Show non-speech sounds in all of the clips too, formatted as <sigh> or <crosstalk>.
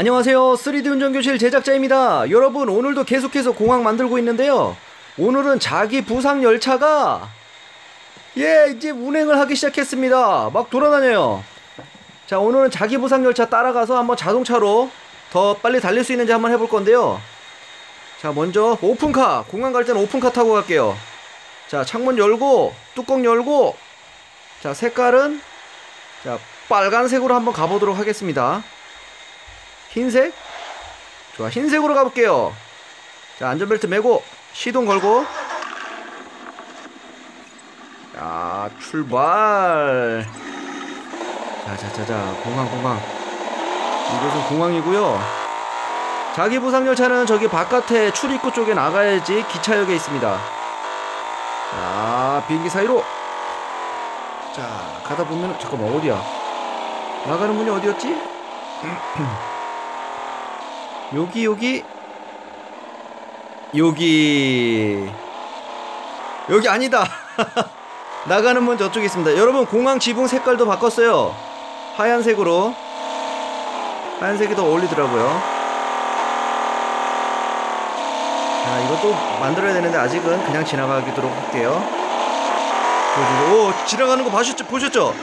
안녕하세요. 3D 운전교실 제작자입니다. 여러분, 오늘도 계속해서 공항 만들고 있는데요. 오늘은 자기 부상 열차가, 예, 이제 운행을 하기 시작했습니다. 막 돌아다녀요. 자, 오늘은 자기 부상 열차 따라가서 한번 자동차로 더 빨리 달릴 수 있는지 한번 해볼 건데요. 자, 먼저 오픈카. 공항 갈 때는 오픈카 타고 갈게요. 자, 창문 열고, 뚜껑 열고, 자, 색깔은, 자, 빨간색으로 한번 가보도록 하겠습니다. 흰색? 좋아, 흰색으로 가볼게요. 자, 안전벨트 매고, 시동 걸고. 자, 출발. 자, 자, 자, 자, 공항, 공항. 이곳은 공항이고요. 자기 부상 열차는 저기 바깥에 출입구 쪽에 나가야지 기차역에 있습니다. 자, 비행기 사이로. 자, 가다 보면 잠깐만 어디야? 나가는 문이 어디였지? <clears throat> 여기 여기 여기 여기 아니다. <laughs> 나가는 문 저쪽에 있습니다. 여러분 공항 지붕 색깔도 바꿨어요. 하얀색으로 하얀색이 더 어울리더라고요. 자, 이것도 만들어야 되는데 아직은 그냥 지나가도록 할게요. 오, 지나가는 거 보셨죠? 보셨죠?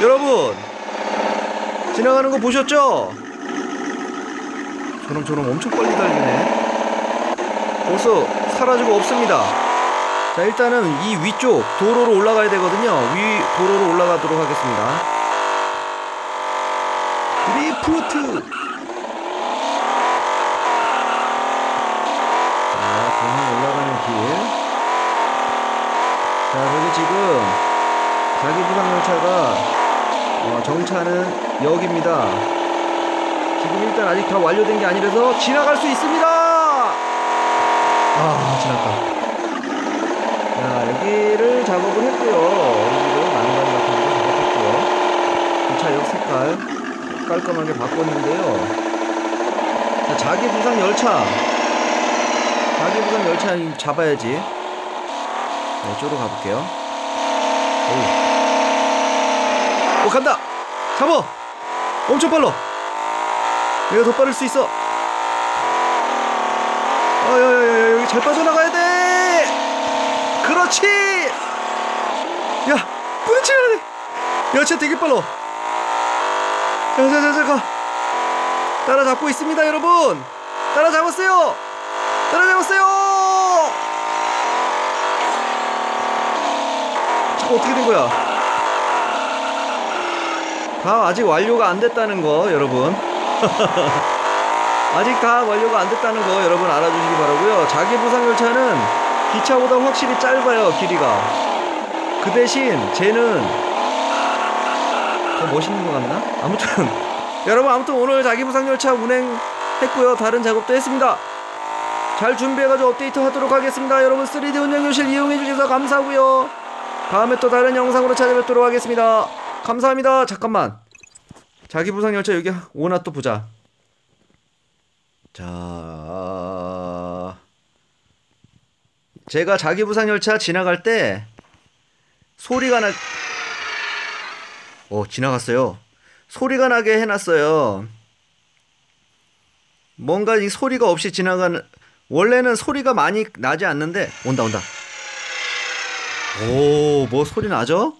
여러분, 지나가는 거 보셨죠? 저놈 저놈 엄청 빨리 달리네. 벌써 사라지고 없습니다. 자, 일단은 이 위쪽 도로로 올라가야 되거든요. 위 도로로 올라가도록 하겠습니다. 드리프트! 자, 공항 올라가는 길. 자, 저기 지금 자기 부상 열차가 어, 정차는 여기입니다. 지금 일단 아직 다 완료된 게 아니라서 지나갈 수 있습니다. 아, 지났다. 자, 여기를 작업을 했고요. 여기를 난간 같은 거 작업했고요. 기차역 색깔 깔끔하게 바꿨는데요. 자, 자기 부상 열차. 자기 부상 열차 잡아야지. 네, 이쪽으로 가볼게요. 오. 오, 간다! 잡어! 엄청 빨라! 내가 더 빠를 수 있어! 어, 야, 야, 야, 여기 잘 빠져나가야 돼! 그렇지! 야, 부딪혀야 돼! 열차 되게 빨라! 자, 자, 자, 자, 가! 따라잡고 있습니다, 여러분! 따라잡았어요! 따라잡았어요! 잠깐 어떻게 된 거야? 다 아직 완료가 안 됐다는 거 여러분 <laughs> 아직 다 완료가 안 됐다는 거 여러분 알아주시기 바라고요 자기 부상 열차는 기차보다 확실히 짧아요 길이가 그 대신 쟤는 더 멋있는 것 같나? 아무튼 <laughs> 여러분 아무튼 오늘 자기 부상 열차 운행했고요 다른 작업도 했습니다 잘 준비해가지고 업데이트 하도록 하겠습니다 여러분 3D 운영교실 이용해주셔서 감사하고요 다음에 또 다른 영상으로 찾아뵙도록 하겠습니다. 감사합니다. 잠깐만. 자기 부상 열차 여기 오나 또 보자. 자. 제가 자기 부상 열차 지나갈 때 소리가 나 어, 지나갔어요. 소리가 나게 해 놨어요. 뭔가 이 소리가 없이 지나가는 원래는 소리가 많이 나지 않는데 온다 온다. 오, 뭐 소리 나죠?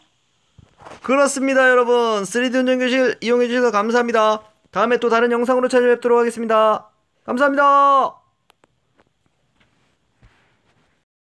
그렇습니다, 여러분. 3D 운전교실 이용해주셔서 감사합니다. 다음에 또 다른 영상으로 찾아뵙도록 하겠습니다. 감사합니다.